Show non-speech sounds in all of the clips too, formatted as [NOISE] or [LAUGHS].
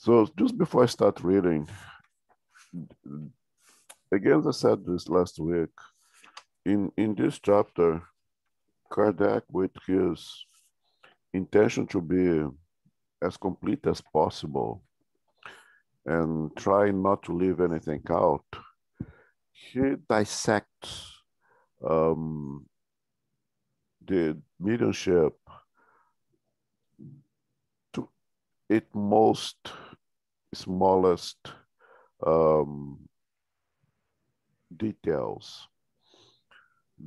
So just before I start reading, again, I said this last week, in, in this chapter, Kardec, with his intention to be as complete as possible and try not to leave anything out, he dissects um, the mediumship to its most smallest um, details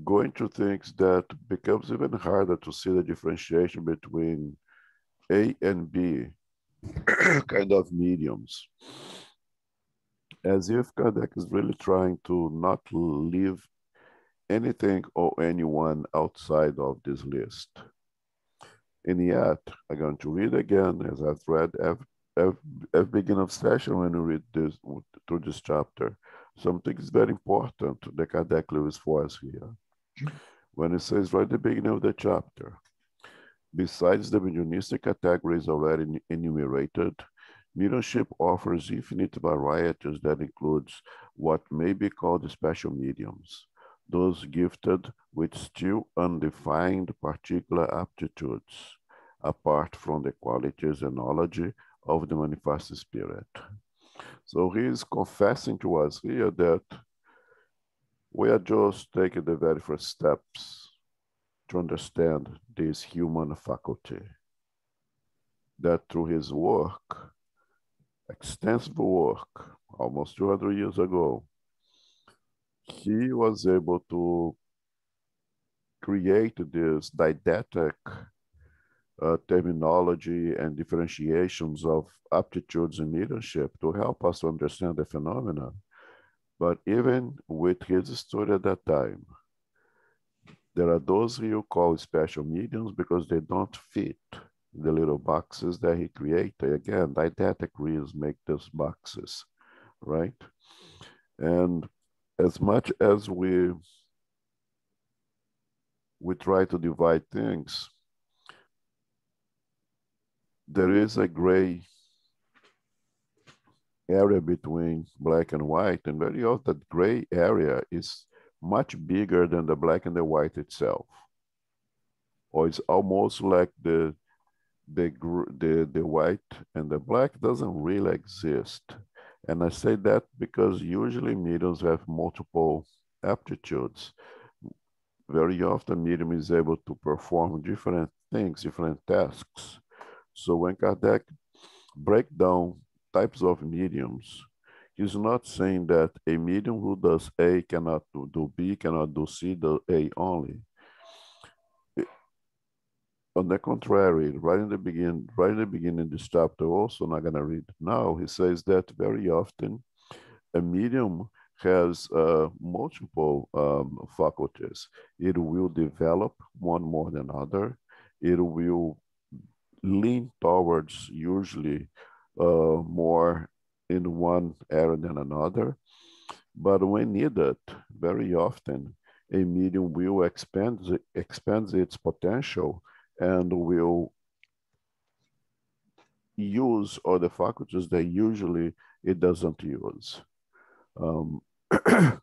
going to things that becomes even harder to see the differentiation between A and B [CLEARS THROAT] kind of mediums. As if Kardec is really trying to not leave anything or anyone outside of this list. And yet, I'm going to read again, as I've read every, every, every beginning of session when you read this through this chapter, something is very important that Kardec for us here. When it says right at the beginning of the chapter, besides the mediumistic categories already enumerated, mediumship offers infinite varieties that includes what may be called special mediums, those gifted with still undefined particular aptitudes, apart from the qualities and knowledge of the manifest spirit. So he is confessing to us here that we are just taking the very first steps to understand this human faculty. That through his work, extensive work, almost 200 years ago, he was able to create this didactic uh, terminology and differentiations of aptitudes in leadership to help us to understand the phenomena. But even with his story at that time, there are those who call special mediums because they don't fit the little boxes that he created. Again, didactic reasons make those boxes, right? And as much as we we try to divide things, there is a gray area between black and white, and very often that gray area is much bigger than the black and the white itself, or it's almost like the the the the white and the black doesn't really exist. And I say that because usually mediums have multiple aptitudes. Very often, medium is able to perform different things, different tasks. So when Kardec break down types of mediums, he's not saying that a medium who does A cannot do, do B, cannot do C, do A only. on the contrary, right in the beginning, right in the beginning this chapter, also not gonna read now, he says that very often a medium has uh, multiple um, faculties. It will develop one more than other. It will lean towards usually uh, more in one area than another. But when needed, very often, a medium will expand, expand its potential and will use other faculties that usually it doesn't use. Um, [CLEARS THROAT] and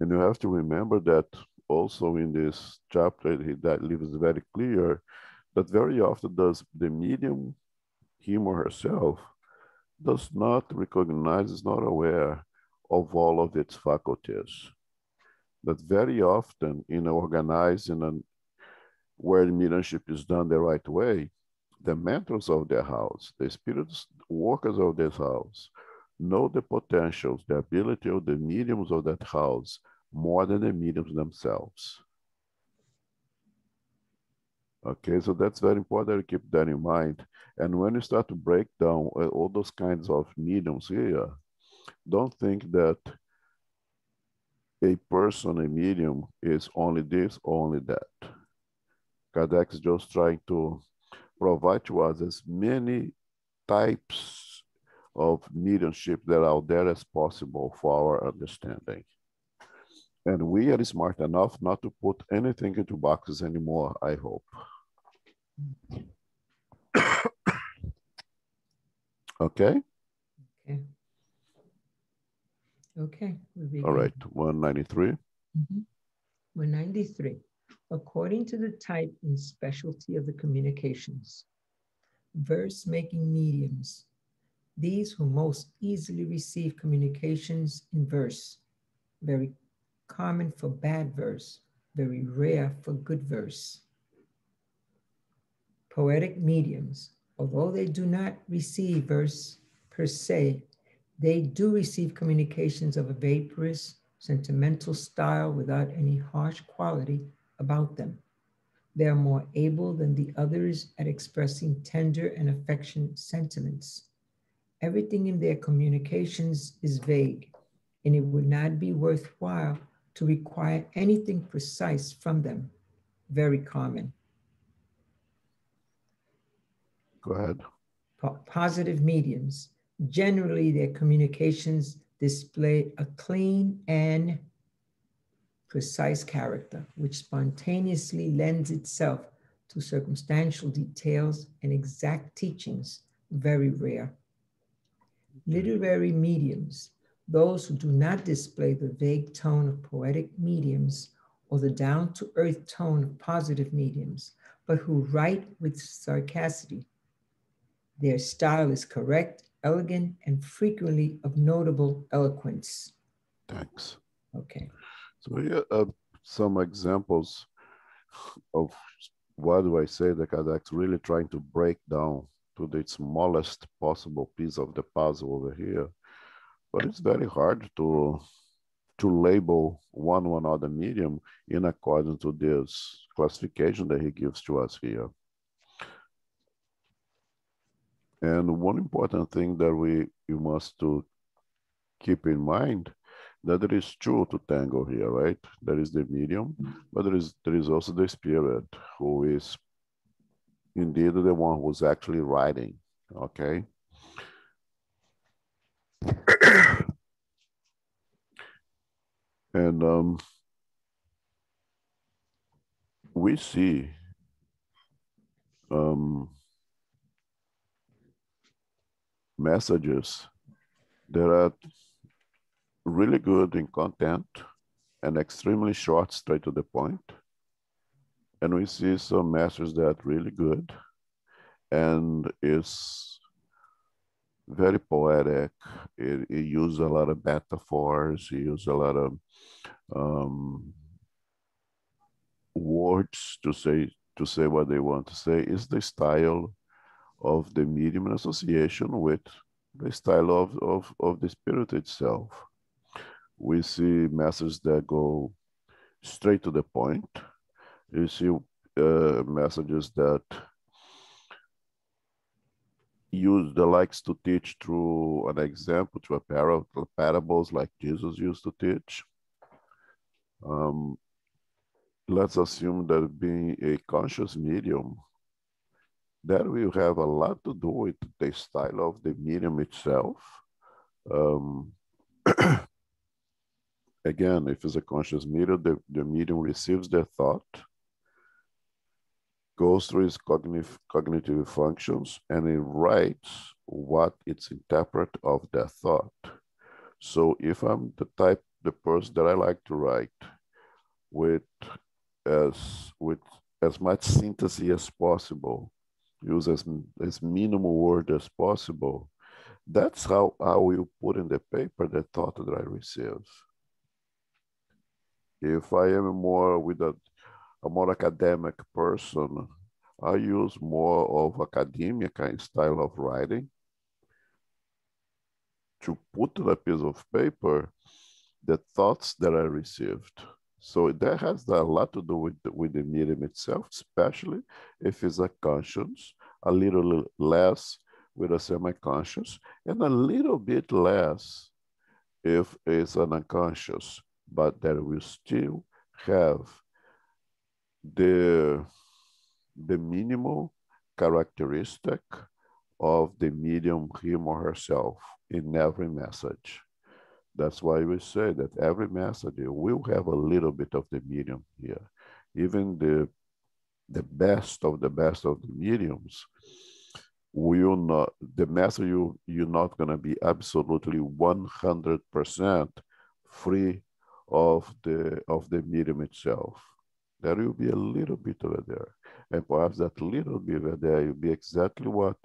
you have to remember that also in this chapter, that leaves very clear that very often does the medium, him or herself, does not recognize, is not aware of all of its faculties. But very often in organizing and where the mediumship is done the right way, the mentors of the house, the spirits workers of this house, know the potentials, the ability of the mediums of that house more than the mediums themselves. Okay, so that's very important to keep that in mind. And when you start to break down uh, all those kinds of mediums here, don't think that a person, a medium, is only this, only that. Kardec is just trying to provide to us as many types of mediumship that are out there as possible for our understanding. And we are smart enough not to put anything into boxes anymore, I hope. [COUGHS] Okay. Okay. Okay. All right. 193. Mm-hmm. 193. According to the type and specialty of the communications, verse making mediums, these who most easily receive communications in verse, very common for bad verse, very rare for good verse. Poetic mediums, although they do not receive verse per se, they do receive communications of a vaporous, sentimental style without any harsh quality about them. They are more able than the others at expressing tender and affectionate sentiments. Everything in their communications is vague, and it would not be worthwhile to require anything precise from them. Very common. Go ahead. positive mediums. Generally, their communications display a clean and precise character, which spontaneously lends itself to circumstantial details and exact teachings, very rare. Mm-hmm. Literary mediums, those who do not display the vague tone of poetic mediums or the down to earth tone of positive mediums, but who write with sarcasticity. Their style is correct, elegant, and frequently of notable eloquence. Thanks. Okay. So here are uh, some examples of why do I say that Kardec's really trying to break down to the smallest possible piece of the puzzle over here. But it's very hard to to label one or another medium in accordance to this classification that he gives to us here. And one important thing that we, we must to keep in mind that there is two to tango here, right? There is the medium, but there is there is also the spirit who is indeed the one who's actually writing. Okay. [COUGHS] and um, we see um, messages that are really good in content and extremely short, straight to the point. And we see some messages that are really good and is very poetic. It, it uses a lot of metaphors. It uses a lot of um, words to say to say what they want to say. Is the style of the medium in association with the style of, of, of the spirit itself. We see messages that go straight to the point. You see uh, messages that use the likes to teach through an example, through a pair of parables like Jesus used to teach. Um, let's assume that being a conscious medium that will have a lot to do with the style of the medium itself. Um, [CLEARS THROAT] again, if it's a conscious medium, the, the medium receives the thought, goes through its cognitive, cognitive functions, and it writes what it's interpret of the thought. So if I'm the type, the person that I like to write with as with as much synthesis as possible, use as, as minimal word as possible. That's how I will put in the paper the thought that I receive. If I am more with a, a more academic person, I use more of academia kind style of writing to put on a piece of paper the thoughts that I received. So that has a lot to do with the, with the medium itself, especially if it's a conscious, a little less with a semi-conscious, and a little bit less if it's an unconscious, but that will still have the, the minimal characteristic of the medium him or herself in every message. That's why we say that every message will have a little bit of the medium here. Even the, the best of the best of the mediums will not the message you you're not going to be absolutely 100% free of the of the medium itself there will be a little bit over there and perhaps that little bit over there will be exactly what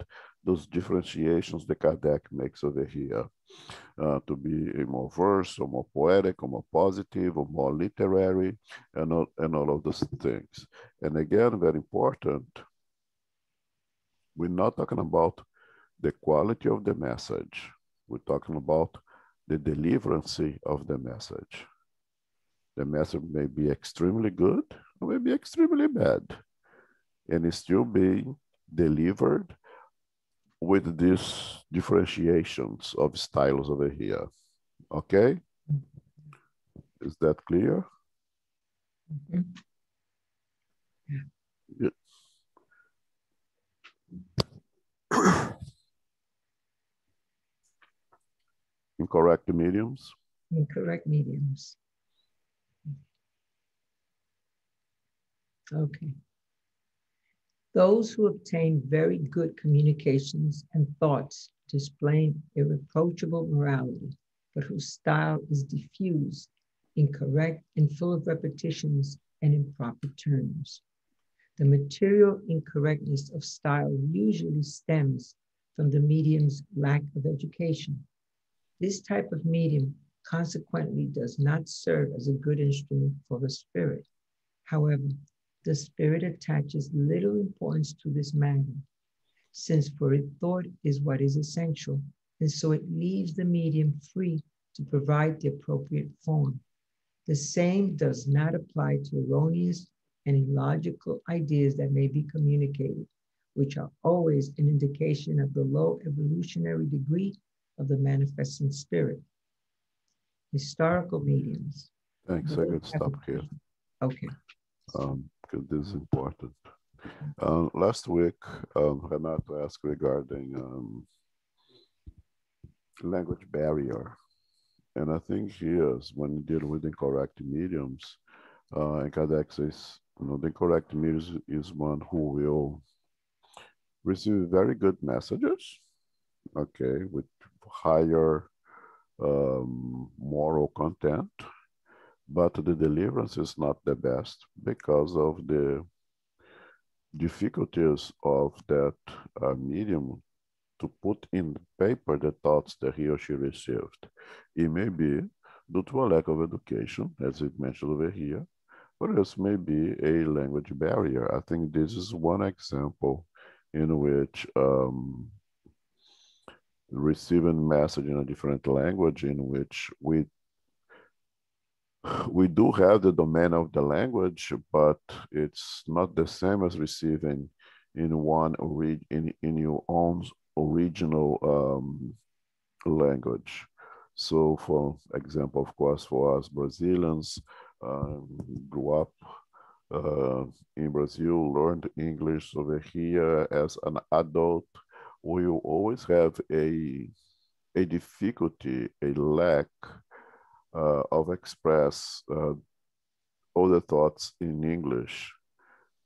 those differentiations the Kardec makes over here uh, to be more verse or more poetic or more positive or more literary and all, and all of those things and again very important we're not talking about the quality of the message. We're talking about the deliverance of the message. The method may be extremely good or may be extremely bad, and it's still being delivered with these differentiations of styles over here. Okay? Is that clear? Mm -hmm. [COUGHS] Incorrect mediums. Incorrect mediums. Okay. Those who obtain very good communications and thoughts displaying irreproachable morality, but whose style is diffused, incorrect, and full of repetitions and improper terms. The material incorrectness of style usually stems from the medium's lack of education. This type of medium consequently does not serve as a good instrument for the spirit. However, the spirit attaches little importance to this matter, since for it thought is what is essential, and so it leaves the medium free to provide the appropriate form. The same does not apply to erroneous and illogical ideas that may be communicated, which are always an indication of the low evolutionary degree of the manifesting spirit. Historical mediums. Thanks. I could stop here. Okay. Um, because this is important. Uh, last week, um, Renato asked regarding um, language barrier. And I think here, when you deal with incorrect mediums, uh, and Kardec says you know, the correct muse is one who will receive very good messages, okay, with higher um, moral content, but the deliverance is not the best because of the difficulties of that uh, medium to put in paper the thoughts that he or she received. It may be due to a lack of education, as it mentioned over here, else may be a language barrier. I think this is one example in which um, receiving message in a different language in which we we do have the domain of the language, but it's not the same as receiving in one in, in your own original um, language. So, for example, of course, for us Brazilians, um, grew up uh, in Brazil, learned English over here as an adult, we always have a, a difficulty, a lack uh, of express uh, all the thoughts in English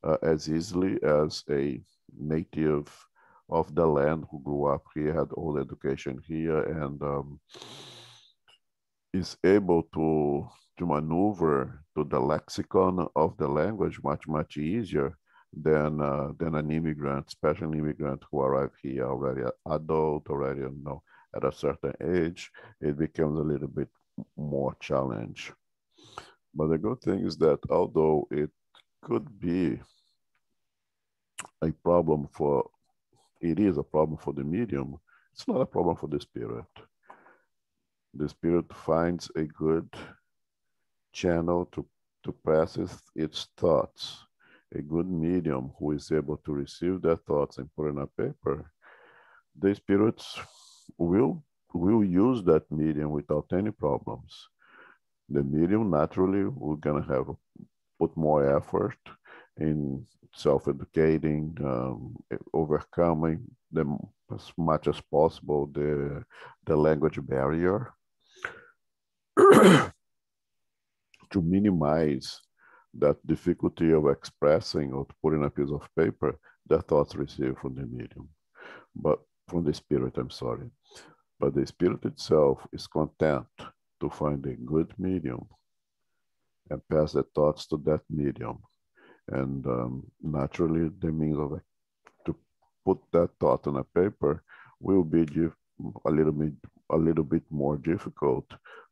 uh, as easily as a native of the land who grew up here, had all the education here, and um, is able to to maneuver to the lexicon of the language much, much easier than, uh, than an immigrant, especially an immigrant who arrived here already adult, already you know, at a certain age, it becomes a little bit more challenge. But the good thing is that although it could be a problem for, it is a problem for the medium, it's not a problem for the spirit. The spirit finds a good channel to, to process its thoughts. A good medium who is able to receive their thoughts and put in a paper, the spirits will will use that medium without any problems. The medium naturally will gonna have put more effort in self-educating, um, overcoming them as much as possible the the language barrier. [CLEARS THROAT] to minimize that difficulty of expressing or putting a piece of paper the thoughts received from the medium. but from the spirit, I'm sorry. But the spirit itself is content to find a good medium and pass the thoughts to that medium. And um, naturally, the means of to put that thought on a paper will be a little bit a little bit more difficult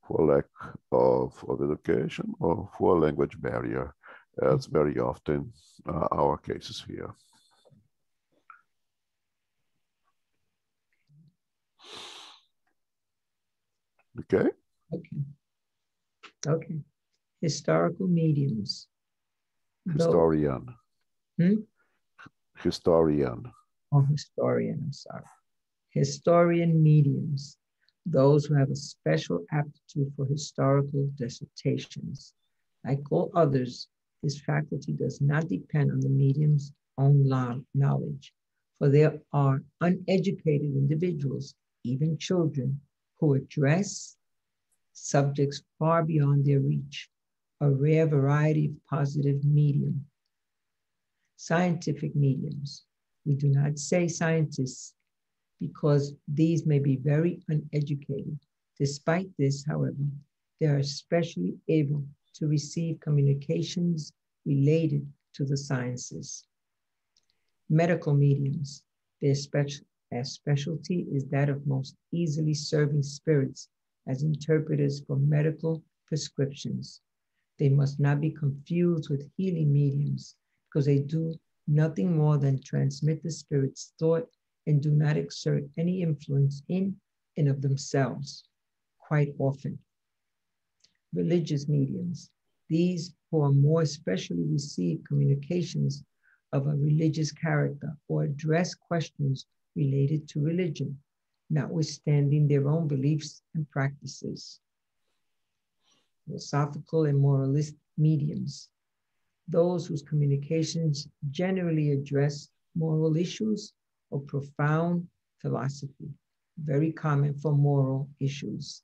for lack of, of education or for a language barrier, as very often uh, our cases here. Okay. Okay. Okay. Historical mediums. Historian. Hmm? Historian. Oh, historian, I'm sorry. Historian mediums, those who have a special aptitude for historical dissertations. Like all others, this faculty does not depend on the medium's own knowledge, for there are uneducated individuals, even children, who address subjects far beyond their reach, a rare variety of positive medium. Scientific mediums. We do not say scientists because these may be very uneducated. Despite this, however, they are especially able to receive communications related to the sciences. Medical mediums, their special, their specialty is that of most easily serving spirits as interpreters for medical prescriptions. They must not be confused with healing mediums because they do nothing more than transmit the spirit's thought and do not exert any influence in and of themselves, quite often. Religious mediums, these who are more especially receive communications of a religious character or address questions related to religion notwithstanding their own beliefs and practices. Philosophical and moralist mediums, those whose communications generally address moral issues or profound philosophy, very common for moral issues.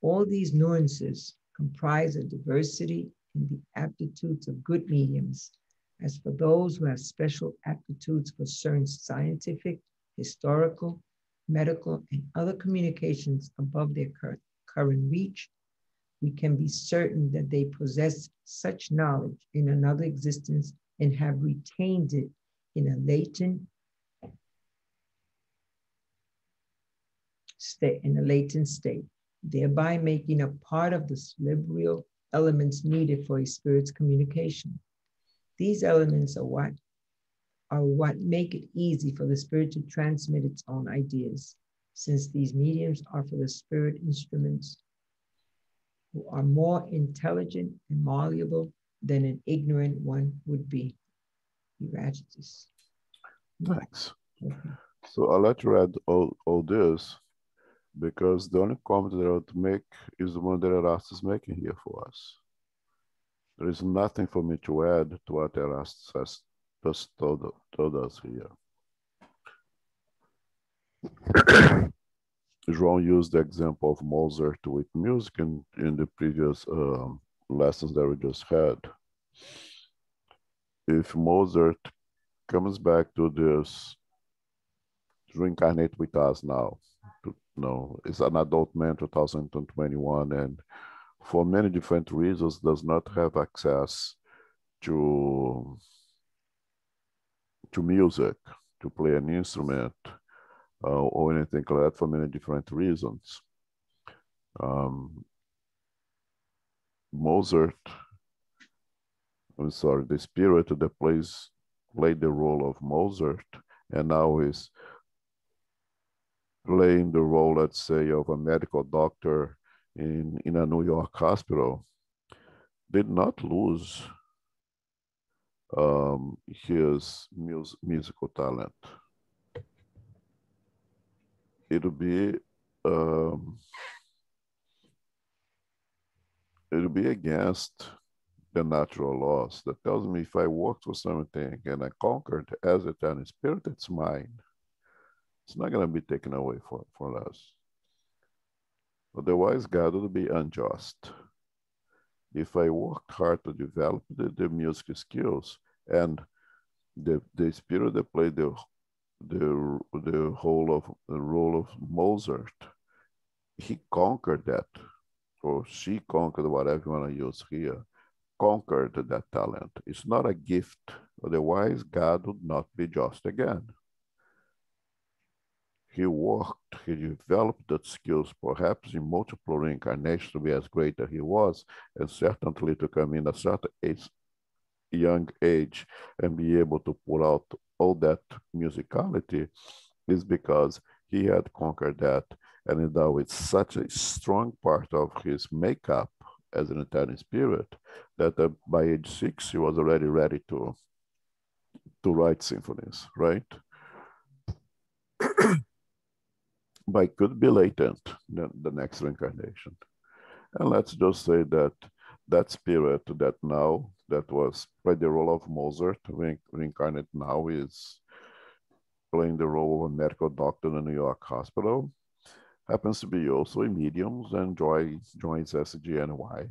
All these nuances comprise a diversity in the aptitudes of good mediums. As for those who have special aptitudes for certain scientific, historical, medical, and other communications above their current reach, we can be certain that they possess such knowledge in another existence and have retained it in a latent state, in a latent state, thereby making a part of the cerebral elements needed for a spirit's communication. These elements are what are what make it easy for the spirit to transmit its own ideas, since these mediums are for the spirit instruments who are more intelligent and malleable than an ignorant one would be. Euagetus. Thanks. Okay. So I'll let you add all, all this because the only comment that I want to make is the one that Erastus is making here for us. There is nothing for me to add to what Erastus has just told, told us here. [COUGHS] João used the example of Mozart with music in, in the previous um, lessons that we just had. If Mozart comes back to this, to reincarnate with us now, to, you know, is an adult man, 2021, and for many different reasons does not have access to to music, to play an instrument, uh, or anything like that for many different reasons. Um, Mozart, I'm sorry, the spirit that plays played the role of Mozart and now is playing the role, let's say, of a medical doctor in, in a New York hospital, did not lose um, his mus musical talent. It'll be um, it'll be against the natural laws that tells me if I worked for something and I conquered as a tiny spirit, it's mine. It's not going to be taken away for, for us. Otherwise, God will be unjust if I worked hard to develop the, the music skills and the, the spirit that played the, the the whole of the role of Mozart, he conquered that, or she conquered whatever you want to use here, conquered that talent. It's not a gift. Otherwise, God would not be just again. He worked, he developed that skills, perhaps in multiple reincarnations to be as great as he was, and certainly to come in a certain age, young age and be able to pull out all that musicality is because he had conquered that. And now it's such a strong part of his makeup as an Italian spirit that uh, by age six, he was already ready to, to write symphonies, right? [CLEARS THROAT] but could be latent the, the next reincarnation. And let's just say that that spirit that now that was played the role of Mozart, re reincarnate now is playing the role of a medical doctor in a New York hospital. Happens to be also a medium and joy, joins SGNY.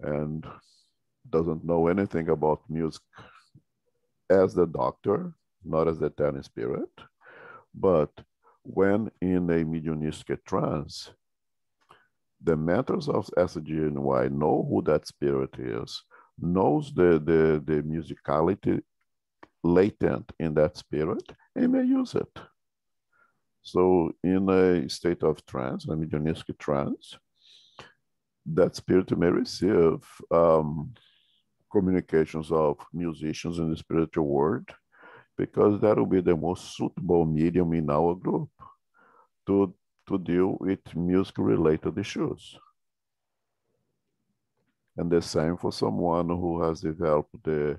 And doesn't know anything about music as the doctor, not as the eternal spirit. But when in a mediumistic trance, the mentors of SGNY know who that spirit is, knows the, the, the musicality latent in that spirit, and may use it. So in a state of trance, a mediumistic trance, that spirit may receive um, communications of musicians in the spiritual world because that will be the most suitable medium in our group to to deal with music related issues. And the same for someone who has developed the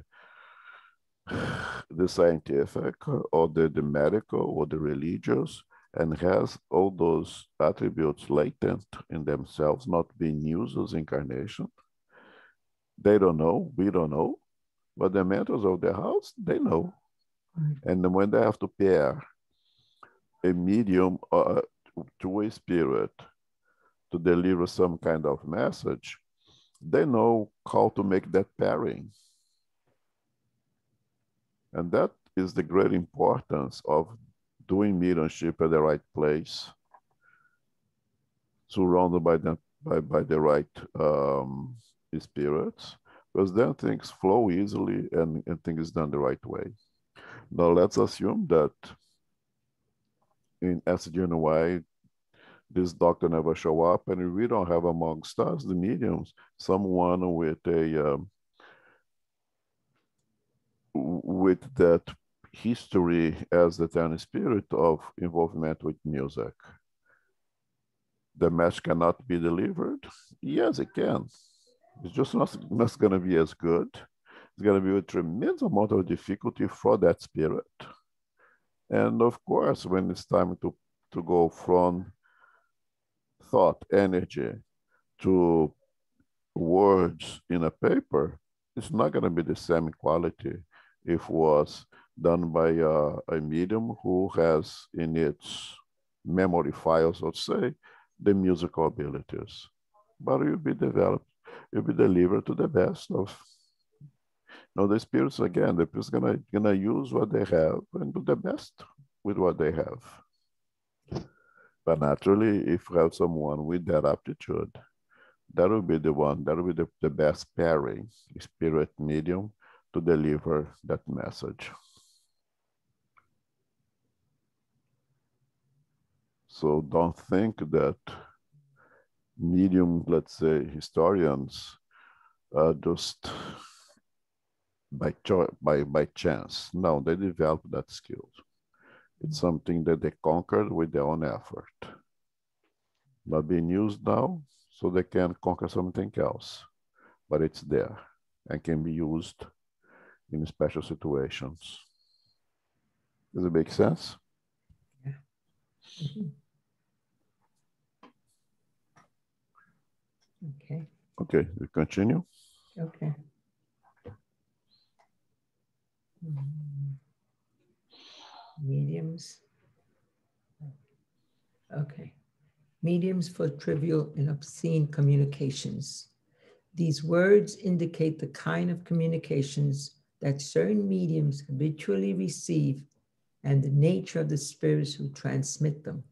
[SIGHS] the scientific or the, the medical or the religious and has all those attributes latent in themselves, not being used as incarnation. They don't know, we don't know, but the mentors of the house, they know. And when they have to pair a medium to a spirit to deliver some kind of message, they know how to make that pairing. And that is the great importance of doing mediumship at the right place, surrounded by the, by, by the right um, spirits, because then things flow easily and, and things done the right way. Now let's assume that in SGNY, this doctor never show up, and we don't have amongst us, the mediums, someone with a um, with that history as the tiny spirit of involvement with music. The match cannot be delivered. Yes, it can. It's just not, not going to be as good. It's going to be a tremendous amount of difficulty for that spirit. And of course, when it's time to, to go from thought, energy to words in a paper, it's not going to be the same quality if was done by a, a medium who has in its memory files, let's say, the musical abilities. But will be developed, will be delivered to the best of now the spirits again, the spirits gonna gonna use what they have and do the best with what they have. But naturally, if you have someone with that aptitude, that will be the one, that will be the, the best pairing, spirit medium, to deliver that message. So don't think that medium, let's say, historians uh, just by, by, by chance. No, they developed that skill. It's something that they conquered with their own effort. Not being used now, so they can conquer something else. But it's there and can be used in special situations. Does it make sense? Yeah. Mm-hmm. Okay. Okay, we continue. Okay. Mm-hmm. Mediums. Okay. Mediums for trivial and obscene communications. These words indicate the kind of communications that certain mediums habitually receive and the nature of the spirits who transmit them.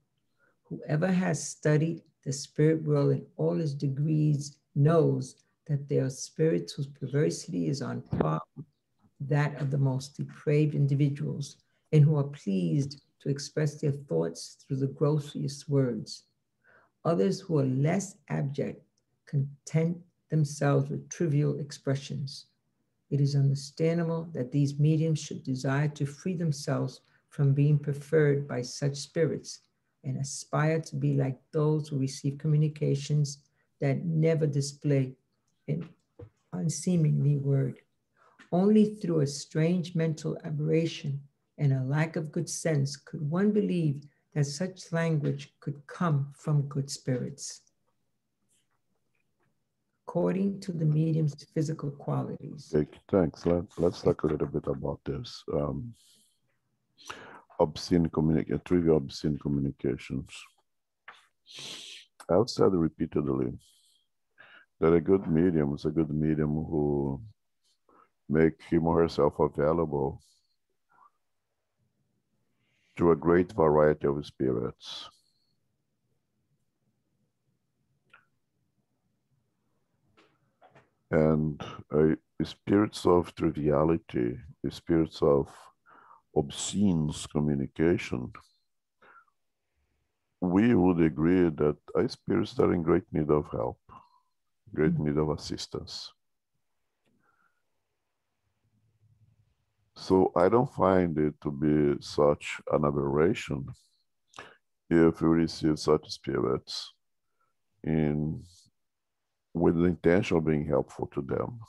Whoever has studied the spirit world in all its degrees knows that there are spirits whose perversity is on par that of the most depraved individuals and who are pleased to express their thoughts through the grossest words. Others who are less abject content themselves with trivial expressions. It is understandable that these mediums should desire to free themselves from being preferred by such spirits and aspire to be like those who receive communications that never display an unseemly word. Only through a strange mental aberration and a lack of good sense could one believe that such language could come from good spirits. According to the medium's physical qualities. Thanks. Let, let's talk a little bit about this. Um, obscene communication, trivial obscene communications. I've said repeatedly that a good medium is a good medium who make him or herself available to a great variety of spirits. And uh, spirits of triviality, spirits of obscene communication, we would agree that our spirits are in great need of help, great need of assistance. So I don't find it to be such an aberration if we receive such spirits in with the intention of being helpful to them.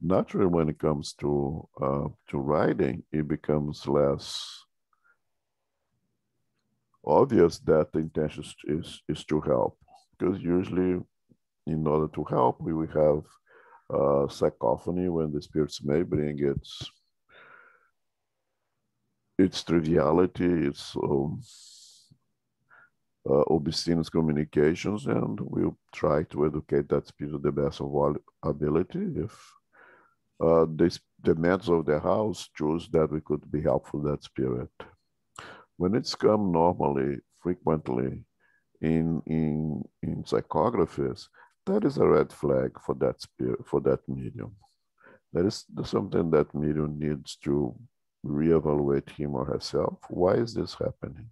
Naturally, when it comes to uh, to writing, it becomes less obvious that the intention is, is to help because usually in order to help we will have uh, cacophony when the spirits may bring its its triviality, its um, uh, obscene communications, and we'll try to educate that spirit to the best of our ability. If uh, the demands of the house choose that we could be helpful that spirit. When it's come normally, frequently in, in, in psychographies, that is a red flag for that spirit, for that medium. That is something that medium needs to reevaluate him or herself. Why is this happening?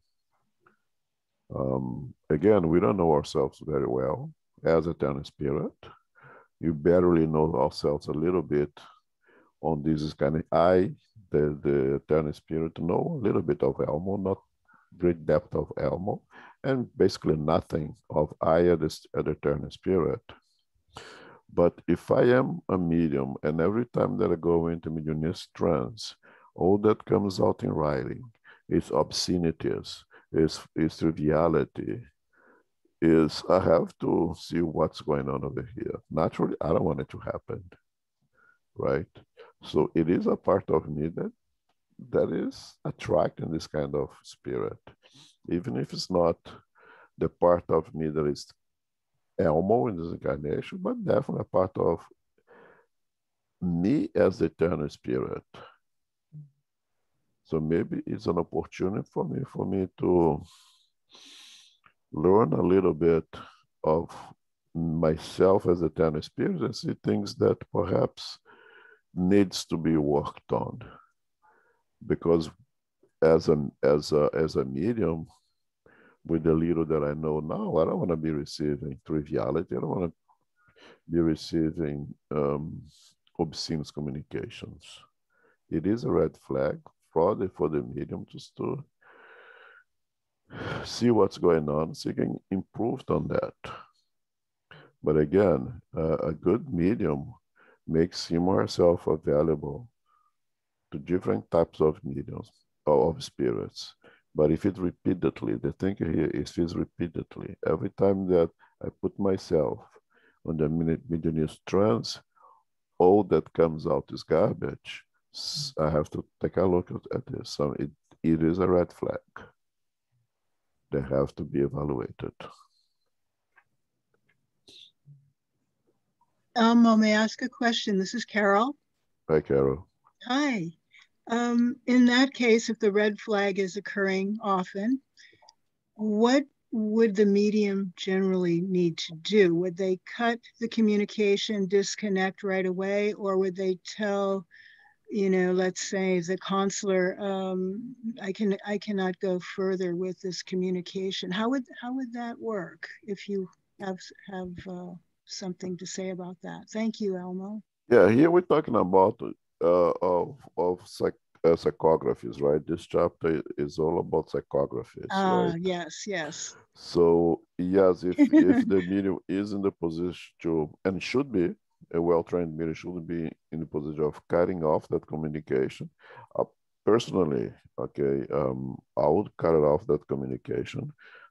Um, again, we don't know ourselves very well as a eternal spirit. You barely know ourselves a little bit on this kind of I, the, the spirit, know a little bit of Elmo, not great depth of Elmo, and basically nothing of I, the, the eternal spirit. But if I am a medium, and every time that I go into mediumistic trance, all that comes out in writing is obscenities, is, is triviality, is I have to see what's going on over here. Naturally, I don't want it to happen, right? So it is a part of me that that is attracting this kind of spirit, even if it's not the part of me that is Elmo in this incarnation, but definitely a part of me as the eternal spirit. So maybe it's an opportunity for me for me to learn a little bit of myself as eternal spirit and see things that perhaps needs to be worked on because as a as a as a medium with the little that I know now, I don't want to be receiving triviality. I don't want to be receiving um, obscene communications. It is a red flag the for the medium just to see what's going on, seeking improved on that. But again, uh, a good medium makes him or herself available to different types of mediums or of spirits. But if it repeatedly, the thing here is feels repeatedly. Every time that I put myself on the mediumist trance, all that comes out is garbage. I have to take a look at, at this. So it, it is a red flag. They have to be evaluated. Um, Elmo, may I ask a question? This is Carol. Hi, Carol. Hi. Um, in that case, if the red flag is occurring often, what would the medium generally need to do? Would they cut the communication, disconnect right away, or would they tell, you know, let's say the counselor, um, I can I cannot go further with this communication. How would how would that work if you have have uh, something to say about that? Thank you, Elmo. Yeah, here we're talking about uh, of of psych, uh, psychographies, right? This chapter is all about psychographies. Ah, right? yes, yes. So yes, if if the [LAUGHS] medium is in the position to and should be a well-trained medium should be in the position of cutting off that communication. Uh, personally, okay, um, I would cut it off that communication,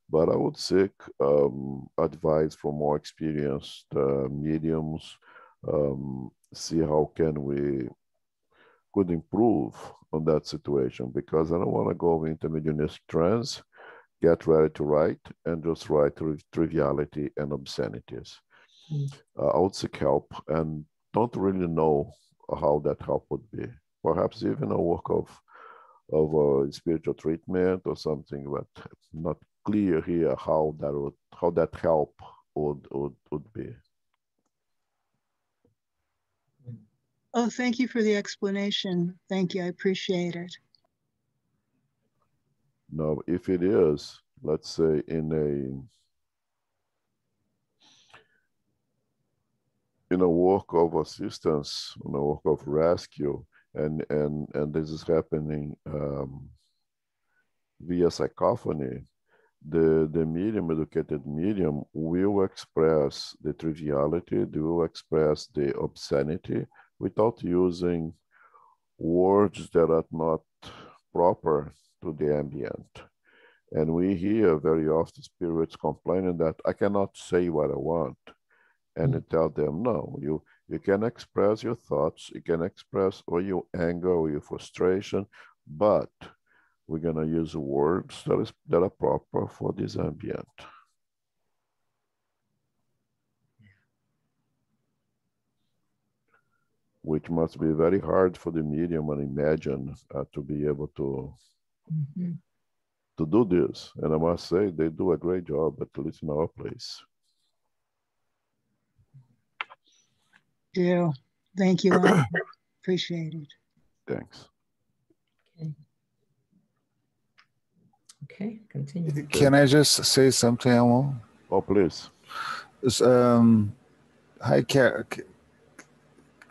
but I would seek um, advice from more experienced uh, mediums. Um, see how can we could improve on that situation because I don't want to go into mediumistic trance, get ready to write, and just write triviality and obscenities. Mm. Uh, I would seek help and don't really know how that help would be. Perhaps even a work of of a spiritual treatment or something, but not clear here how that would how that help would would, would be. Oh, thank you for the explanation. Thank you. I appreciate it. Now, if it is, let's say in a in a work of assistance, in a work of rescue, and and and this is happening um, via psychophony, the the medium, educated medium, will express the triviality, they will express the obscenity, without using words that are not proper to the ambient. And we hear very often spirits complaining that I cannot say what I want. And mm. tell them, no, you, you can express your thoughts, you can express or your anger or your frustration, but we're gonna use words that, is, that are proper for this ambient. Which must be very hard for the medium and imagine uh, to be able to mm-hmm. to do this. And I must say they do a great job, at least in our place. Yeah, thank you. [COUGHS] Appreciate it. Thanks. Okay. Okay, continue. Can I just say something, Elmo? Oh, please. Um, hi, Car-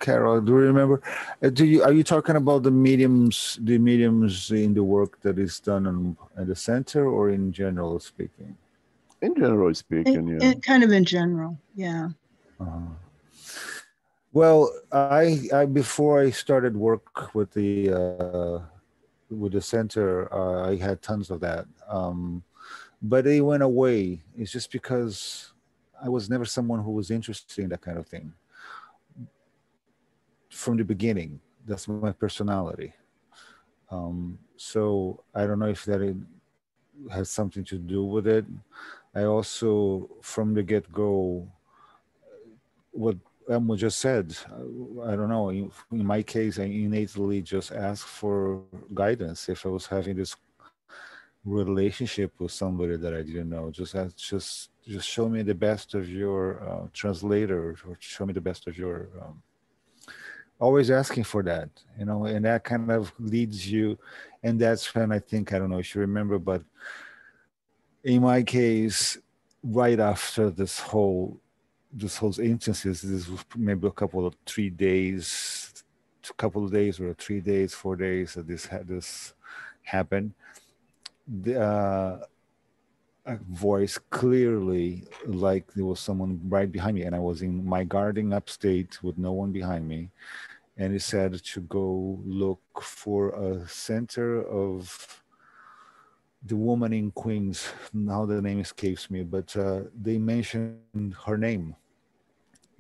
Carol, do you remember? Uh, do you are you talking about the mediums, the mediums in the work that is done in, in the center, or in general speaking? In general speaking, it, yeah. It, kind of in general, yeah. Uh-huh. Well, I, I before I started work with the uh, with the center, uh, I had tons of that, um, but they went away. It's just because I was never someone who was interested in that kind of thing from the beginning. That's my personality. Um, so I don't know if that has something to do with it. I also, from the get go, what Elmo just said, I don't know. In, in, my case, I innately just asked for guidance if I was having this relationship with somebody that I didn't know. Just ask, just just show me the best of your uh, translator, or show me the best of your um, always asking for that you know and that kind of leads you and that's when i think i don't know if you remember but in my case right after this whole this whole instances this was maybe a couple of three days a couple of days or three days four days that this had this happened the uh, a voice clearly like there was someone right behind me and i was in my garden upstate with no one behind me and he said to go look for a center of the woman in Queens. Now the name escapes me, but uh, they mentioned her name.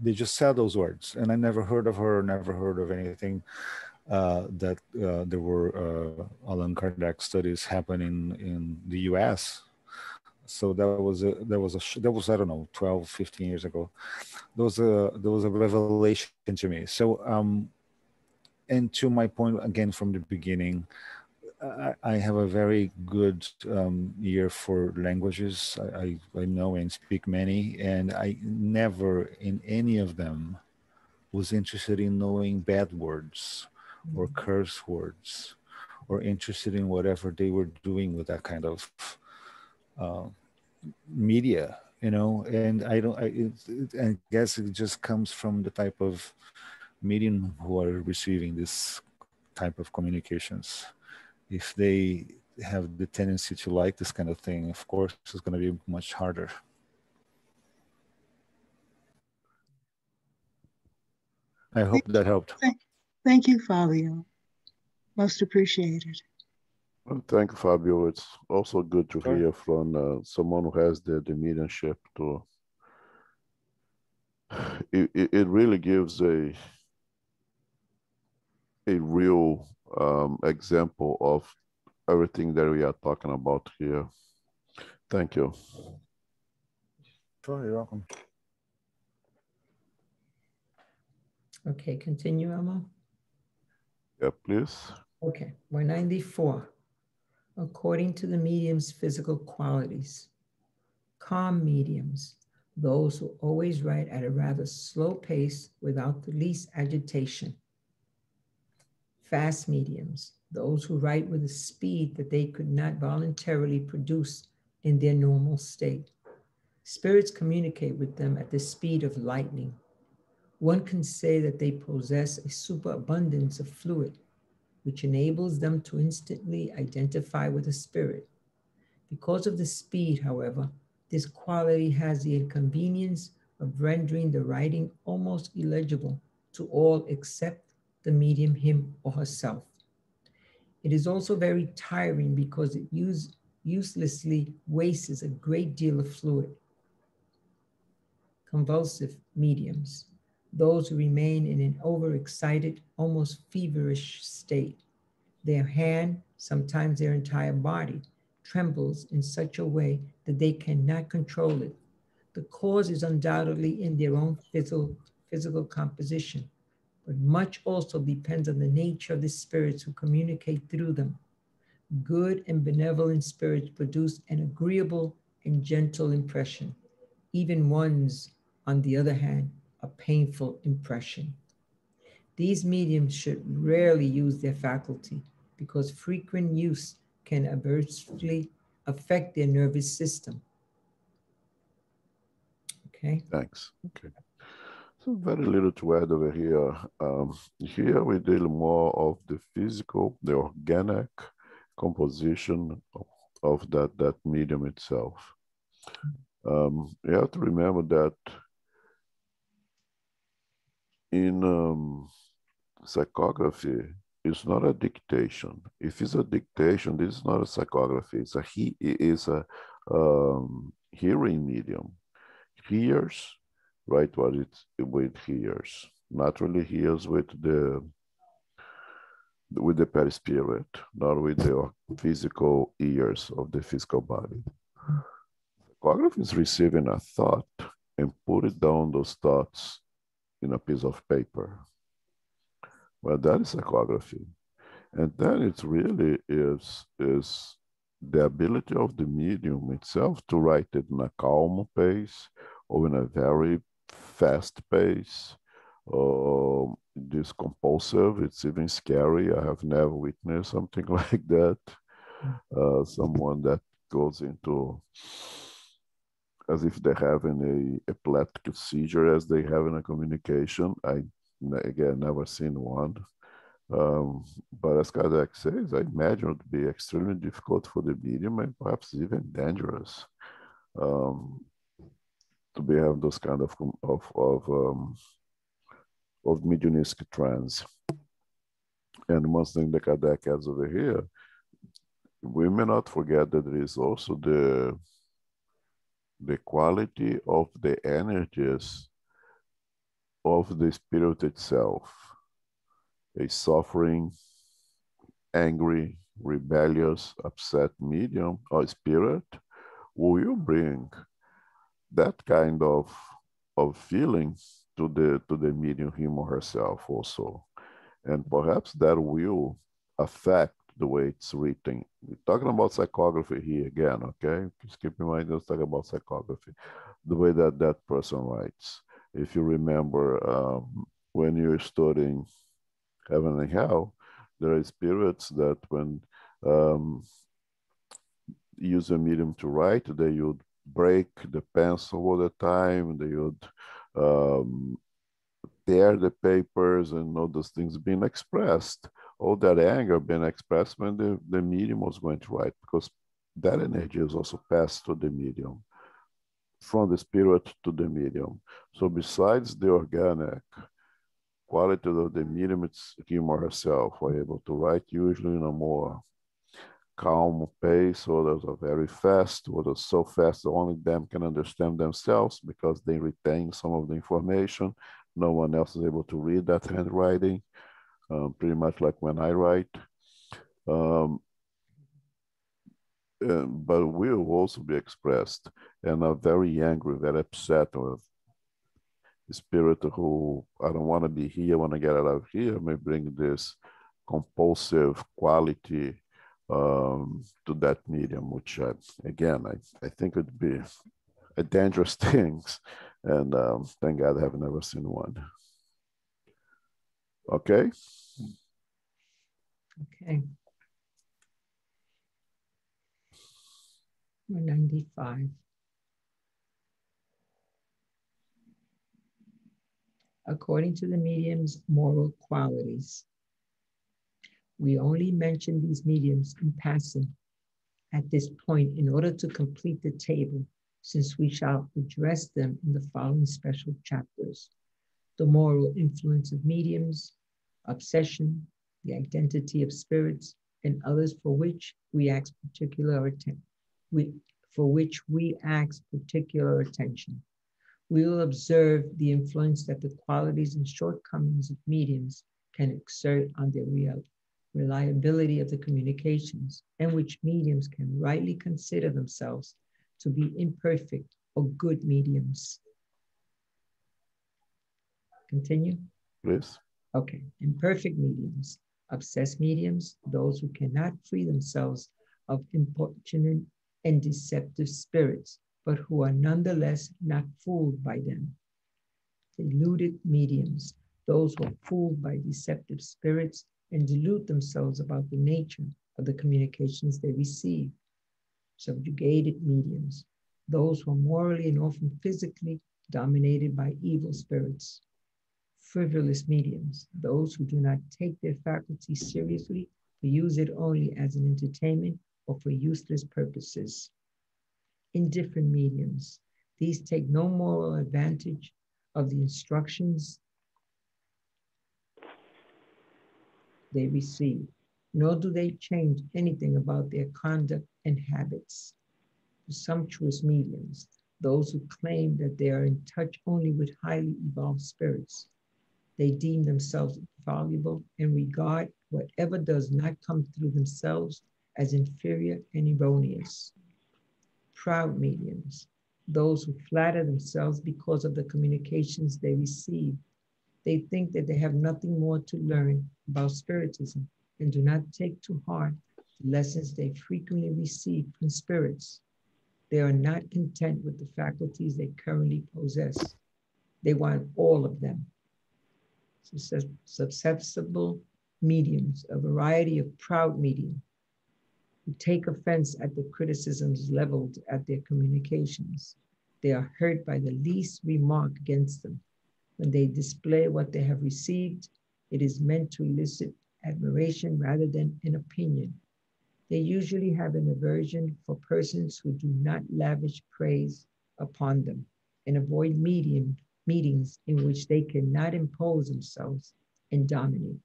They just said those words, and I never heard of her, never heard of anything. Uh, that uh, there were uh, Allan Kardec studies happening in the U.S. So that was a that was a that was I don't know 12, 15 years ago. There was a there was a revelation to me. So um, and to my point again from the beginning, I, I have a very good um, ear for languages. I, I, I know and speak many, and I never in any of them was interested in knowing bad words or mm-hmm. curse words or interested in whatever they were doing with that kind of uh, media you know and i don't I, it, it, I guess it just comes from the type of medium who are receiving this type of communications if they have the tendency to like this kind of thing of course it's going to be much harder i hope that helped thank you fabio most appreciated well, thank you, Fabio. It's also good to sure. hear from uh, someone who has the, the mediumship to. [SIGHS] It, it, it really gives a a real um, example of everything that we are talking about here. Thank you. Sure, you're welcome. Okay, continue, Elmo. Yeah, please. Okay, 194 according to the medium's physical qualities. Calm mediums, those who always write at a rather slow pace without the least agitation. Fast mediums, those who write with a speed that they could not voluntarily produce in their normal state. Spirits communicate with them at the speed of lightning. One can say that they possess a superabundance of fluid which enables them to instantly identify with a spirit. Because of the speed, however, this quality has the inconvenience of rendering the writing almost illegible to all except the medium, him or herself. It is also very tiring because it use, uselessly wastes a great deal of fluid. Convulsive mediums those who remain in an overexcited, almost feverish state. Their hand, sometimes their entire body, trembles in such a way that they cannot control it. The cause is undoubtedly in their own physical, physical composition, but much also depends on the nature of the spirits who communicate through them. Good and benevolent spirits produce an agreeable and gentle impression. Even ones, on the other hand, a painful impression. These mediums should rarely use their faculty because frequent use can adversely affect their nervous system. Okay. Thanks. Okay. So very little to add over here. Um, here we deal more of the physical, the organic composition of, of that, that medium itself. Um, you have to remember that in um, psychography, it's not a dictation. If it's a dictation, this is not a psychography. It's a he is a um, hearing medium. Hears, right? What it's with hears. Naturally hears with the with the perispirit, not with the physical ears of the physical body. Psychography is receiving a thought and put it down those thoughts in a piece of paper. Well, that is psychography. And then it really is, is the ability of the medium itself to write it in a calm pace or in a very fast pace. Um, this compulsive, it's even scary. I have never witnessed something [LAUGHS] like that. Uh, someone that goes into as if they're having a epileptic seizure as they have in a communication. I again never seen one. Um, but as Kardec says, I imagine it would be extremely difficult for the medium and perhaps even dangerous um, to be having those kind of of of um, of mediumistic trance. And one thing that Kardec has over here, we may not forget that there is also the the quality of the energies of the spirit itself. A suffering, angry, rebellious, upset medium or spirit will you bring that kind of, of feelings to the to the medium him or herself also. And perhaps that will affect the way it's written. We're talking about psychography here again, okay? Just keep in mind, let's talk about psychography. The way that that person writes. If you remember um, when you're studying heaven and hell, there are spirits that when um, use a medium to write, they would break the pencil all the time, they would um, tear the papers and all those things being expressed, all that anger being expressed when the, the medium was going to write, because that energy is also passed to the medium, from the spirit to the medium. So besides the organic quality of the medium, it's him or herself are able to write usually in a more calm pace, or others are very fast, others so fast only them can understand themselves because they retain some of the information. No one else is able to read that handwriting, um, pretty much like when I write. Um, and, but will also be expressed and are very angry, very upset with spirit who I don't want to be here, I want to get out of here, may bring this compulsive quality um, to that medium, which I, again, I, I think would be a dangerous [LAUGHS] thing. And um, thank God I have never seen one. Okay. Okay. 195. according to the medium's moral qualities. We only mention these mediums in passing at this point in order to complete the table, since we shall address them in the following special chapters. The moral influence of mediums, obsession, the identity of spirits, and others for which we ask particular attention. For which we ask particular attention we will observe the influence that the qualities and shortcomings of mediums can exert on the real reliability of the communications and which mediums can rightly consider themselves to be imperfect or good mediums. Continue? Please. Okay. Imperfect mediums, obsessed mediums, those who cannot free themselves of importunate and deceptive spirits but who are nonetheless not fooled by them. Deluded mediums, those who are fooled by deceptive spirits and delude themselves about the nature of the communications they receive. Subjugated mediums, those who are morally and often physically dominated by evil spirits. Frivolous mediums, those who do not take their faculties seriously, but use it only as an entertainment or for useless purposes in different mediums. These take no moral advantage of the instructions they receive, nor do they change anything about their conduct and habits. Presumptuous mediums, those who claim that they are in touch only with highly evolved spirits. They deem themselves valuable and regard whatever does not come through themselves as inferior and erroneous proud mediums, those who flatter themselves because of the communications they receive. They think that they have nothing more to learn about Spiritism and do not take to heart the lessons they frequently receive from spirits. They are not content with the faculties they currently possess. They want all of them. Susceptible mediums, a variety of proud mediums who take offense at the criticisms leveled at their communications. They are hurt by the least remark against them. When they display what they have received, it is meant to elicit admiration rather than an opinion. They usually have an aversion for persons who do not lavish praise upon them and avoid medium meetings in which they cannot impose themselves and dominate.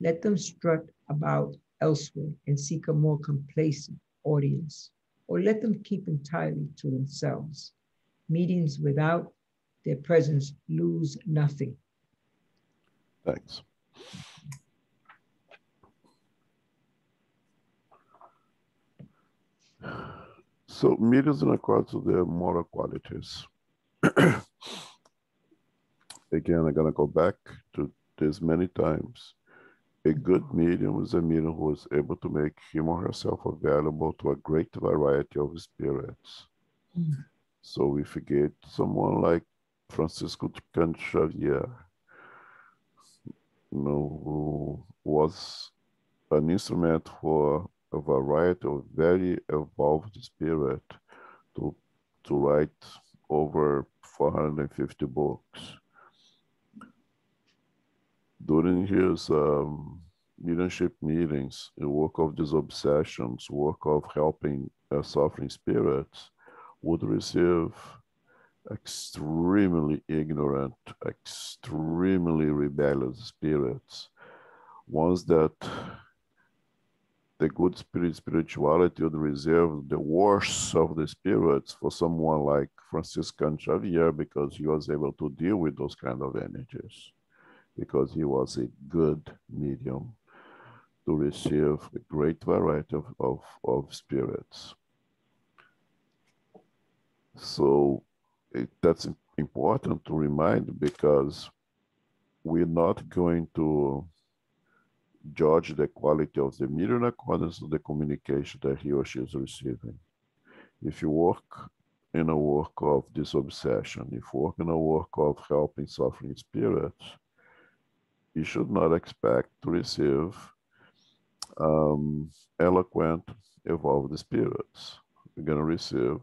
Let them strut about elsewhere and seek a more complacent audience, or let them keep entirely to themselves. Meetings without their presence lose nothing. Thanks. So meetings in accordance to their moral qualities. [CLEARS THROAT] Again, I'm gonna go back to this many times. A good medium is a medium who is able to make him or herself available to a great variety of spirits. Mm. So if you get someone like Francisco Cândido Xavier, you know, was an instrument for a variety of very evolved spirit to, to write over 450 books. During his um, leadership meetings, the work of these obsessions, work of helping uh, suffering spirits, would receive extremely ignorant, extremely rebellious spirits, ones that the good spirit spirituality would reserve the worst of the spirits for someone like Francisco Xavier because he was able to deal with those kind of energies because he was a good medium to receive a great variety of, of, of spirits. So it, that's important to remind because we're not going to judge the quality of the meter in accordance to the communication that he or she is receiving. If you work in a work of disobsession, if you work in a work of helping suffering spirits, you should not expect to receive um, eloquent, evolved spirits. You're going to receive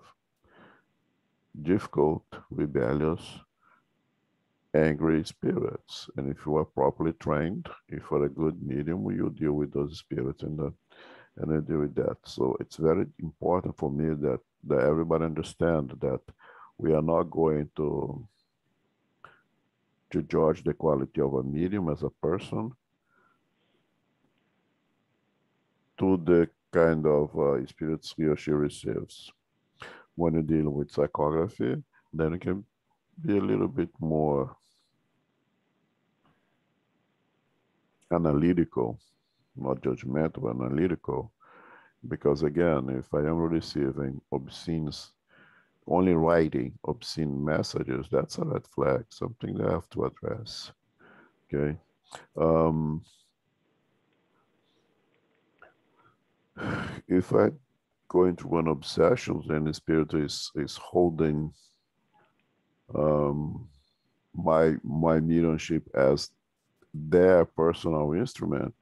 difficult, rebellious, angry spirits. And if you are properly trained, if you are a good medium, you deal with those spirits and the, and then deal with that. So it's very important for me that, that everybody understand that we are not going to to judge the quality of a medium as a person to the kind of uh, spirits he or she receives. When you deal with psychography, then it can be a little bit more analytical, not judgmental, analytical. Because again, if I am receiving obscene, only writing obscene messages, that's a red flag, something that I have to address. Okay. Um, [SIGHS] if I go into one obsession, then the spirit is is holding um, my my mediumship as their personal instrument.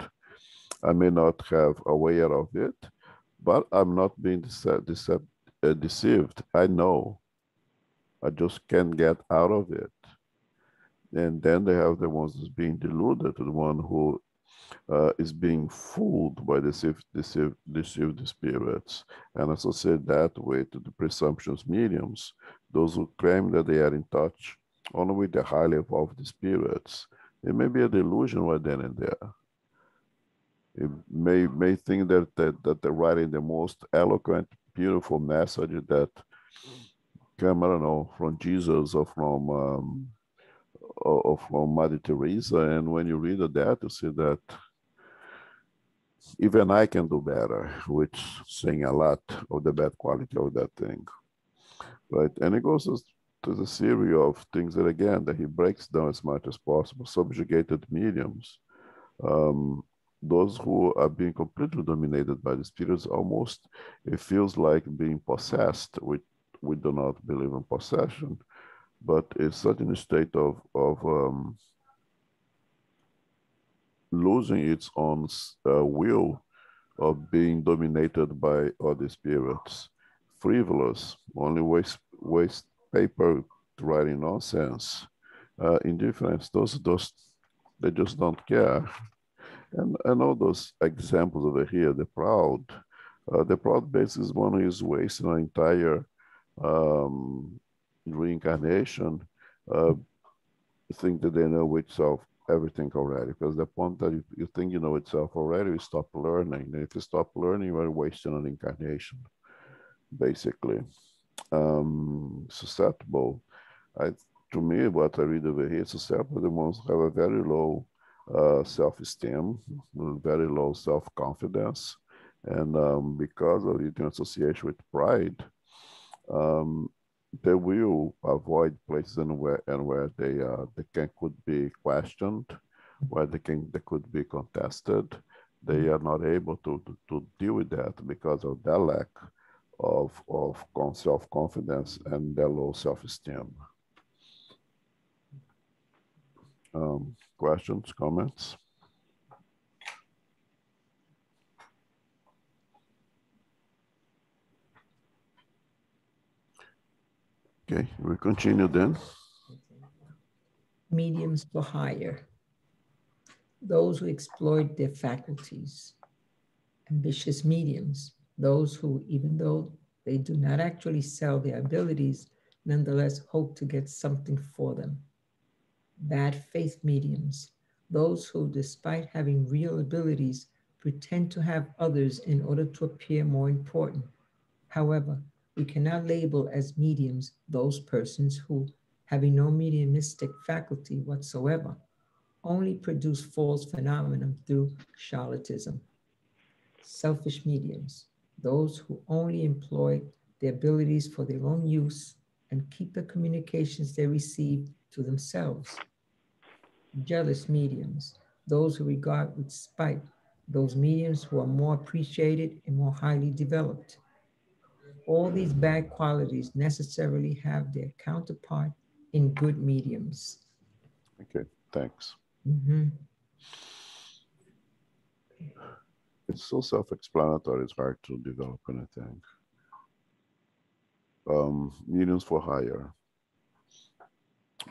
I may not have a way out of it, but I'm not being dece- dece- uh, deceived. I know. I just can't get out of it. And then they have the ones that's being deluded, the one who uh, is being fooled by deceived, deceived, deceived spirits and associate that way to the presumptions mediums, those who claim that they are in touch only with the highly evolved spirits it may be a delusion right then and there. It may may think that that, that they're writing the most eloquent, beautiful message that come, I don't know, from Jesus or from um, or Mother Teresa. And when you read that, you see that even I can do better, which saying a lot of the bad quality of that thing. Right. And it goes to the series of things that again that he breaks down as much as possible subjugated mediums um, those who are being completely dominated by the spirits almost it feels like being possessed we we do not believe in possession but it's such in a state of of um, losing its own uh, will of being dominated by other spirits. Frivolous only waste waste paper writing nonsense, uh, indifference, those, those, they just don't care. And, and all those examples over here, the proud, uh, the proud basis one who is wasting an entire um, reincarnation, uh, think that they know itself everything already. Because the point that you, you think you know itself already, you stop learning. And if you stop learning, you are wasting an incarnation, basically um, susceptible. I, to me, what I read over here, susceptible, the ones have a very low uh, self-esteem, very low self-confidence, and um, because of it in association with pride, um, they will avoid places and where and where they uh, they can could be questioned, where they can they could be contested. They are not able to, to, to deal with that because of their lack of, of self-confidence and their low self-esteem. Um, questions, comments? Okay, we continue then. Mediums for hire. Those who exploit their faculties. Ambitious mediums. Those who, even though they do not actually sell their abilities, nonetheless hope to get something for them. Bad faith mediums. Those who, despite having real abilities, pretend to have others in order to appear more important. However, we cannot label as mediums those persons who, having no mediumistic faculty whatsoever, only produce false phenomena through charlatanism. Selfish mediums, those who only employ their abilities for their own use and keep the communications they receive to themselves. Jealous mediums, those who regard with spite those mediums who are more appreciated and more highly developed all these bad qualities necessarily have their counterpart in good mediums. Okay, thanks. Mm-hmm. It's so self-explanatory, it's hard to develop and anything. Um, mediums for hire.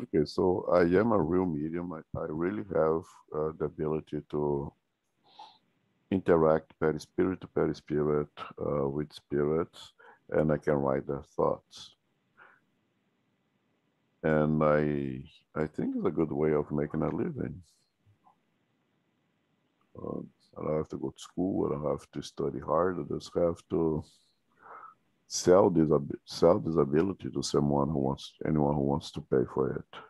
Okay, so I am a real medium. I, I really have uh, the ability to interact perispirit to perispirit uh, with spirits and I can write their thoughts. And I, I think it's a good way of making a living. Uh, I don't have to go to school. I don't have to study hard. I just have to sell this sell this ability to someone who wants anyone who wants to pay for it.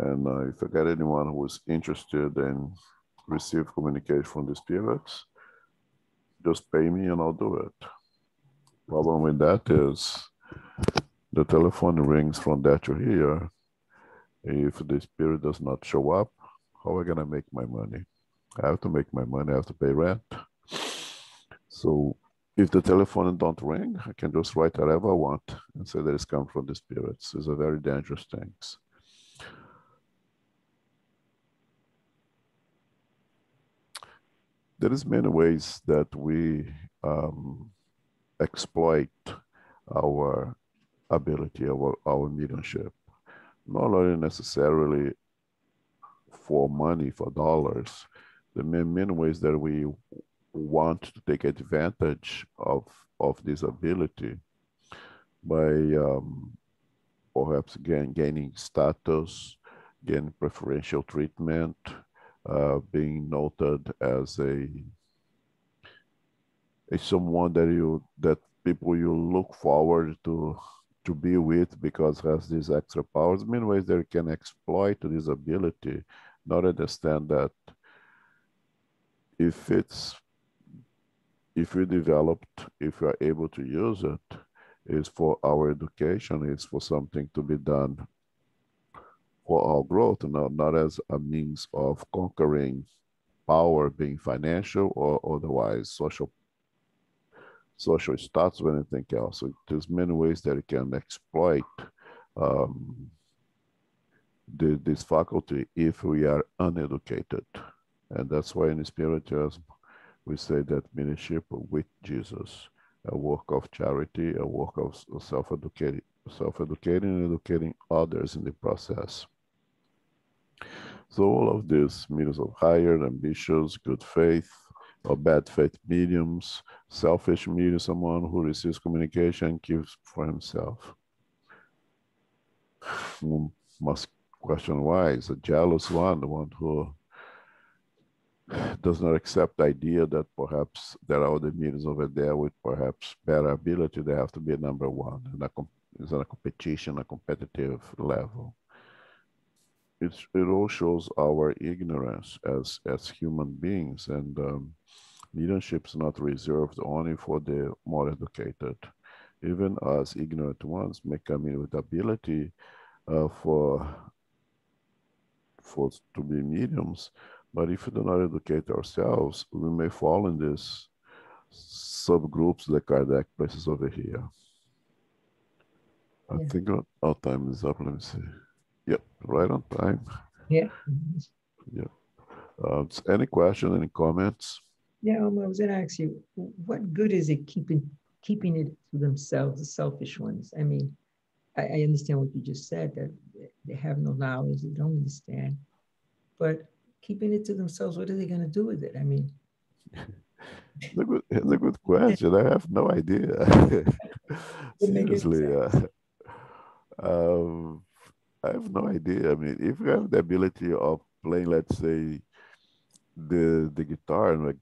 And uh, if I get anyone who is interested in receive communication from the spirits, just pay me and I'll do it. Problem with that is the telephone rings from that to here. If the spirit does not show up, how am I gonna make my money? I have to make my money, I have to pay rent. So if the telephone don't ring, I can just write whatever I want and say that it's come from the spirits. It's a very dangerous thing. There is many ways that we um, exploit our ability, our, our mediumship, not only necessarily for money, for dollars. the are many ways that we want to take advantage of, of this ability by um, perhaps again gaining status, gaining preferential treatment, uh, being noted as a is someone that you that people you look forward to to be with because has these extra powers. Ways they can exploit this ability, not understand that if it's if we developed, if we are able to use it, is for our education, is for something to be done for our growth, not, not as a means of conquering power, being financial or otherwise social social status or anything else. So there's many ways that it can exploit um, the, this faculty if we are uneducated. And that's why in spiritualism, we say that ministry with Jesus, a work of charity, a work of self-educating, self-educating and educating others in the process. So all of this means of hire, ambitious, good faith, or bad faith mediums, selfish medium, someone who receives communication keeps for himself. One must question why. Is a jealous one, the one who does not accept the idea that perhaps there are other mediums over there with perhaps better ability. They have to be number one. And a, it's a competition, a competitive level. It's, it all shows our ignorance as as human beings, and um, Leadership is not reserved only for the more educated. Even us ignorant ones may come in with ability uh, for for to be mediums. But if we do not educate ourselves, we may fall in these subgroups that Kardec places over here. I Yeah. think our, our time is up. Let me see. Yep, right on time. Yeah. Uh, any question, any comments? Yeah, um, I was gonna ask you, what good is it keeping, keeping it to themselves, the selfish ones? I mean, I, I understand what you just said, that they have no knowledge, they don't understand. But keeping it to themselves, what are they gonna do with it? I mean, It's a good, it's a good [LAUGHS] question. I have no idea. It [LAUGHS] make it Seriously, uh, [LAUGHS] um, I have no idea. I mean, if you have the ability of playing, let's say, the the guitar and like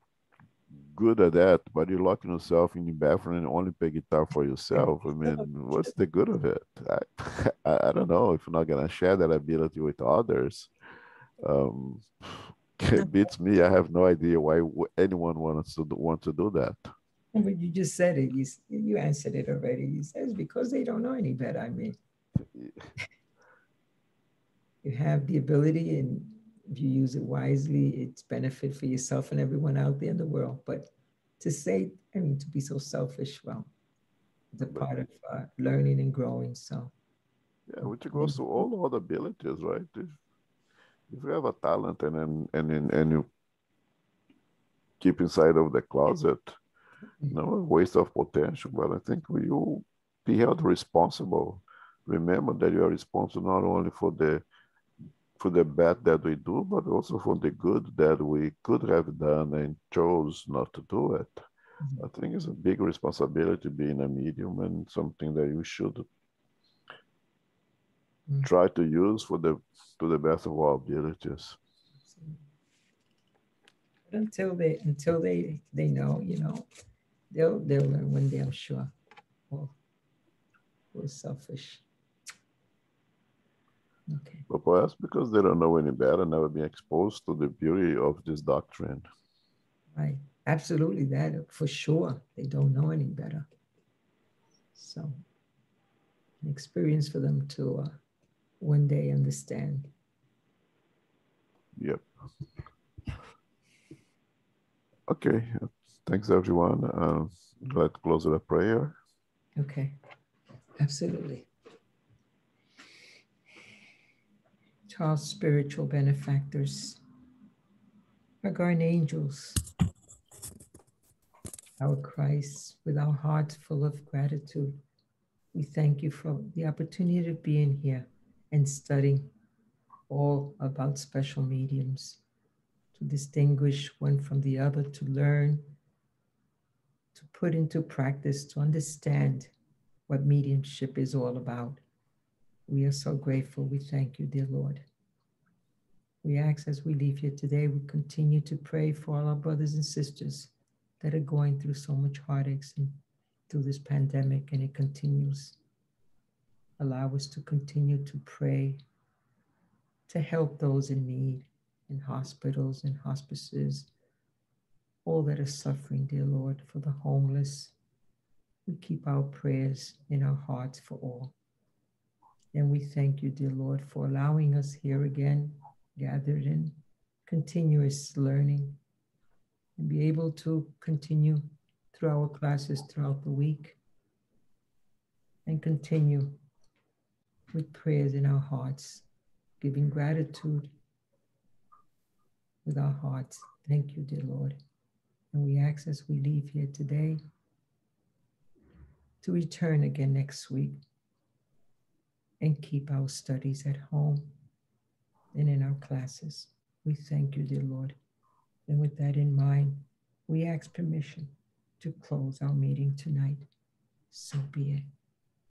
good at that, but you're locking yourself in the bathroom and only play guitar for yourself. I mean, [LAUGHS] what's the good of it? I, [LAUGHS] I, I don't know if you're not gonna share that ability with others. Um, [LAUGHS] it beats me. I have no idea why anyone wants to do, want to do that. but you just said it, you, you answered it already. You said it's because they don't know any better. I mean, you have the ability and if you use it wisely, it's benefit for yourself and everyone out there in the world. But to say, I mean, to be so selfish, well, it's a part of uh, learning and growing. So, Yeah, which goes to all other abilities, right? If, if you have a talent and and and and, and you keep inside of the closet, no waste of potential. But I think you be held responsible. Remember that you are responsible not only for the for the bad that we do, but also for the good that we could have done and chose not to do it. I think it's a big responsibility being a medium and something that you should Mm. try to use for the to the best of our abilities. but until they until they they know, you know, they'll they'll learn one day, I'm sure. Well, we're selfish. Okay. But perhaps because they don't know any better, never been exposed to the beauty of this doctrine. Right. Absolutely, that for sure. They don't know any better. So, an experience for them to uh, one day understand. Yep. Okay. Thanks, everyone. Uh, let's close with a prayer. Okay. Absolutely. To our spiritual benefactors, our guardian angels, our Christ, with our hearts full of gratitude, we thank you for the opportunity of being here and studying all about special mediums, to distinguish one from the other, to learn, to put into practice, to understand what mediumship is all about. We are so grateful. We thank you, dear Lord. We ask as we leave here today, we continue to pray for all our brothers and sisters that are going through so much heartaches and through this pandemic, and it continues. Allow us to continue to pray to help those in need in hospitals and hospices, all that are suffering, dear Lord, for the homeless. We keep our prayers in our hearts for all. And we thank you, dear Lord, for allowing us here again, gathered in continuous learning, and be able to continue through our classes throughout the week and continue with prayers in our hearts, giving gratitude with our hearts. Thank you, dear Lord. And we ask as we leave here today to return again next week and keep our studies at home and in our classes. We thank you, dear Lord. And with that in mind, we ask permission to close our meeting tonight. So be it.